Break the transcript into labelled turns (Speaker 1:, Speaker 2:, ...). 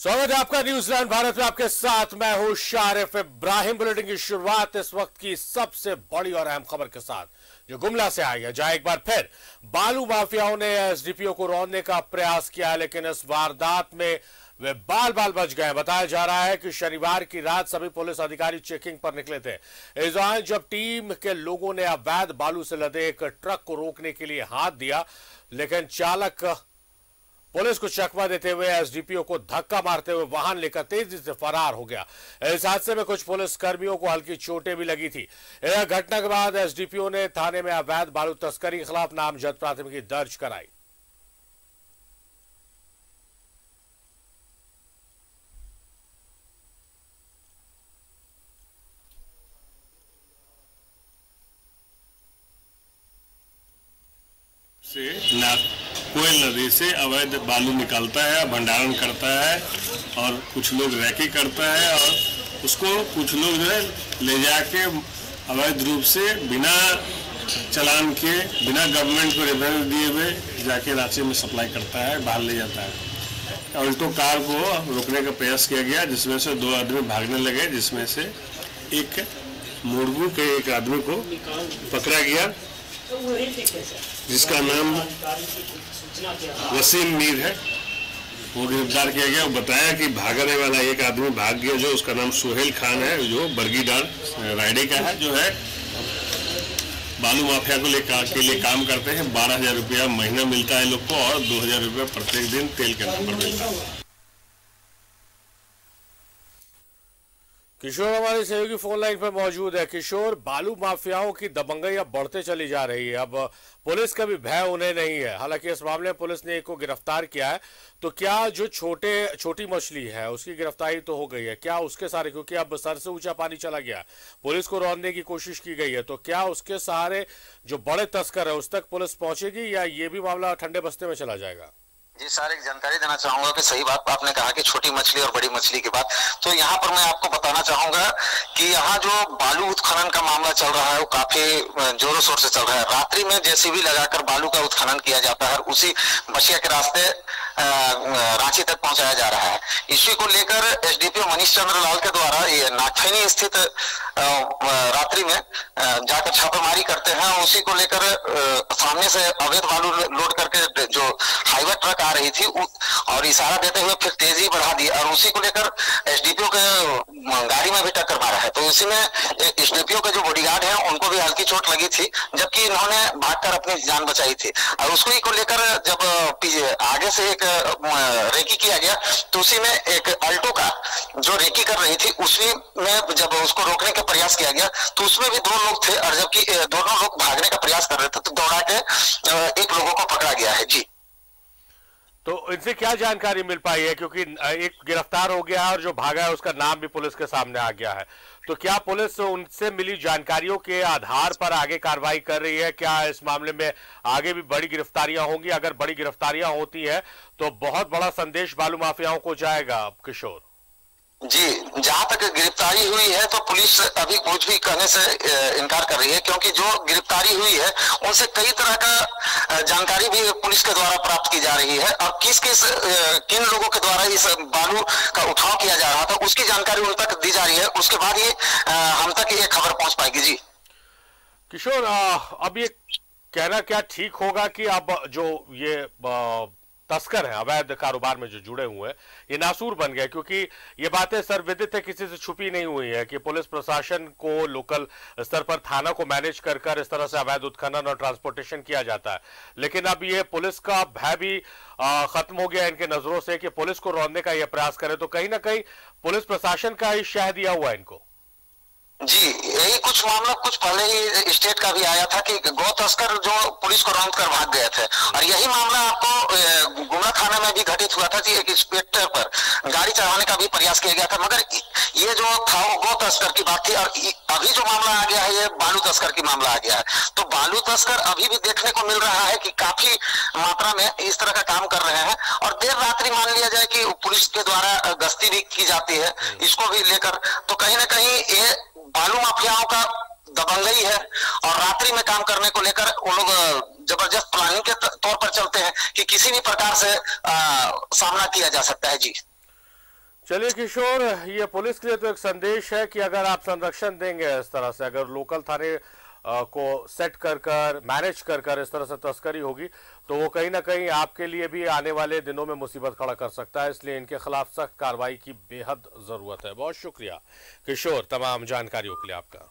Speaker 1: स्वागत है आपका न्यूजीलैंड, भारत में आपके साथ मैं हूँ शारिफ इब्राहिम। बुलेटिन की शुरुआत इस वक्त की सबसे बड़ी और अहम खबर के साथ, जो गुमला से आई है। जहाँ एक बार फिर बालू माफियाओं ने एसडीपीओ को रोकने का प्रयास किया, लेकिन इस वारदात में वे बाल बाल बच गए बताया जा रहा है कि शनिवार की रात सभी पुलिस अधिकारी चेकिंग पर निकले थे। इस दौरान जब टीम के लोगों ने अवैध बालू से लदे एक ट्रक को रोकने के लिए हाथ दिया, लेकिन चालक पुलिस को चकमा देते हुए एसडीपीओ को धक्का मारते हुए वाहन लेकर तेज़ी से फरार हो गया। इस हादसे में कुछ पुलिस कर्मियों को हल्की चोटें भी लगी थी। घटना के बाद एसडीपीओ ने थाने में अवैध बालू तस्करी के खिलाफ नामजद प्राथमिकी दर्ज कराई।
Speaker 2: से कोयल नदी से अवैध बालू निकालता है, भंडारण करता है और कुछ लोग रैकी करता है और उसको कुछ लोग जो है ले जाके अवैध रूप से बिना चलान के, बिना गवर्नमेंट को रेवेन्यू दिए हुए जाके रांची में सप्लाई करता है, बाहर ले जाता है। अल्टो कार को रोकने का प्रयास किया गया, जिसमें से दो आदमी भागने लगे, जिसमें से एक मुर्गू के एक आदमी को पकड़ा गया। जिसका नाम वसीम मीर है। वो गिरफ़्तार किया गया। बताया कि भागने वाला एक आदमी भाग गया जो उसका नाम सुहेल खान है, जो बर्गीडार रायडे का है, जो है बालू माफिया को लेकर के लिए काम करते हैं। बारह हज़ार रुपया महीना मिलता है लोग को और दो हज़ार रुपया प्रत्येक दिन तेल के नाम पर मिलता है।
Speaker 1: किशोर हमारे सहयोगी फ़ोन लाइन पर मौजूद है। किशोर, बालू माफियाओं की दबंगई अब बढ़ते चली जा रही है। अब पुलिस का भी भय उन्हें नहीं है। हालाँकि इस मामले में पुलिस ने एक को गिरफ़्तार किया है। तो क्या जो छोटे, छोटी मछली है, उसकी गिरफ्तारी तो हो गई है। क्या उसके सारे, क्योंकि अब सर से ऊँचा पानी चला गया पुलिस को रोकने की कोशिश की गई है। तो क्या उसके सहारे जो बड़े तस्कर है, उस तक पुलिस पहुंचेगी या ये भी मामला ठंडे बस्ते में चला जाएगा?
Speaker 3: जी सर, एक जानकारी देना चाहूँगा कि सही बात आपने कहा कि छोटी मछली और बड़ी मछली की बात। तो यहाँ पर मैं आपको बताना चाहूँगा कि यहाँ जो बालू उत्खनन का मामला चल रहा है, वो काफ़ी जोरों शोर से चल रहा है। रात्रि में जेसीबी लगाकर बालू का उत्खनन किया जाता है उसी बसिया के रास्ते रांची तक पहुँचाया जा रहा है। इसी को लेकर एसडीपीओ मनीष चंद्र लाल के द्वारा ये स्थित रात्रि में जाकर छापेमारी करते हैं। उसी को लेकर सामने से अवैध बालू लोड करके जो हाईवे ट्रक आ रही थी और इशारा देते हुए फिर तेज़ी बढ़ा दी। और उसी को लेकर एसडीपीओ के गाड़ी में भी टक्कर मारा है। तो उसी में एसडीपीओ के जो बॉडीगार्ड हैं, उनको भी हल्की चोट लगी थी, जबकि इन्होंने भागकर अपनी जान बचाई थी। और उसको को लेकर जब आगे से एक रेकी किया गया तो उसी में एक अल्टो का, जो रेकी कर रही थी, उसी में जब उसको रोकने का प्रयास किया गया तो उसमें भी दो लोग थे, और जबकि दोनों लोग भागने का प्रयास कर रहे थे तो दौड़ा के एक लोगों को पकड़ा गया है, जी।
Speaker 1: तो इनसे क्या जानकारी मिल पाई है? क्योंकि एक गिरफ़्तार हो गया है और जो भागा है उसका नाम भी पुलिस के सामने आ गया है। तो क्या पुलिस उनसे मिली जानकारियों के आधार पर आगे कार्रवाई कर रही है? क्या इस मामले में आगे भी बड़ी गिरफ्तारियाँ होंगी? अगर बड़ी गिरफ्तारियाँ होती है तो बहुत बड़ा संदेश बालू माफियाओं को जाएगा, किशोर।
Speaker 3: जी, जहाँ तक गिरफ्तारी हुई है तो पुलिस अभी कुछ भी कहने से इनकार कर रही है, क्योंकि जो गिरफ्तारी हुई है, उनसे कई तरह का जानकारी भी पुलिस के द्वारा प्राप्त की जा रही है, और किस किस किन लोगों के द्वारा इस बालू का उठाव किया जा रहा था, उसकी जानकारी उन तक दी जा रही है, उसके बाद ही हम तक ये खबर पहुँच पाएगी। जी।
Speaker 1: किशोर अब ये कहना क्या ठीक होगा कि अब जो ये तस्कर हैं, अवैध कारोबार में जो जुड़े हुए हैं, ये नासूर बन गए, क्योंकि ये बातें सर्वविदित है, किसी से छुपी नहीं हुई है कि पुलिस प्रशासन को लोकल स्तर पर थाना को मैनेज कर कर इस तरह से अवैध उत्खनन और ट्रांसपोर्टेशन किया जाता है। लेकिन अब ये पुलिस का भय भी खत्म हो गया इनके नज़रों से कि पुलिस को रोकने का यह प्रयास करे तो कहीं ना कहीं पुलिस प्रशासन का ही शह दिया हुआ इनको।
Speaker 3: जी यही कुछ मामला कुछ पहले ही स्टेट का भी आया था कि गौ तस्कर जो पुलिस को रौंद कर भाग गए थे। और यही मामला आपको गुमला थाना में भी घटित हुआ था कि एक इंस्पेक्टर पर। गाड़ी चढ़ाने का भी प्रयास किया गया था मगर ये जो था वो गौ तस्कर की बात थी और अभी जो मामला आ गया है ये बालू तस्कर की मामला आ गया है। तो बालू तस्कर अभी भी देखने को मिल रहा है कि काफ़ी मात्रा में इस तरह का काम कर रहे हैं और देर रात्रि मान लिया जाए कि पुलिस के द्वारा गश्ती भी की जाती है इसको भी लेकर। तो कहीं ना कहीं ये बालू माफियाओं का दबंगई है और रात्रि में काम करने को लेकर वो लोग ज़बरदस्त प्लानिंग के तौर पर चलते हैं कि किसी भी प्रकार से आ, सामना किया जा सकता है। जी।
Speaker 1: चलिए किशोर ये पुलिस के लिए तो एक संदेश है कि अगर आप संरक्षण देंगे इस तरह से अगर लोकल थाने को सेट कर कर मैनेज कर कर इस तरह से तस्करी होगी तो वो कहीं ना कहीं आपके लिए भी आने वाले दिनों में मुसीबत खड़ा कर सकता है, इसलिए इनके खिलाफ सख्त कार्रवाई की बेहद ज़रूरत है। बहुत शुक्रिया किशोर, तमाम जानकारियों के लिए आपका।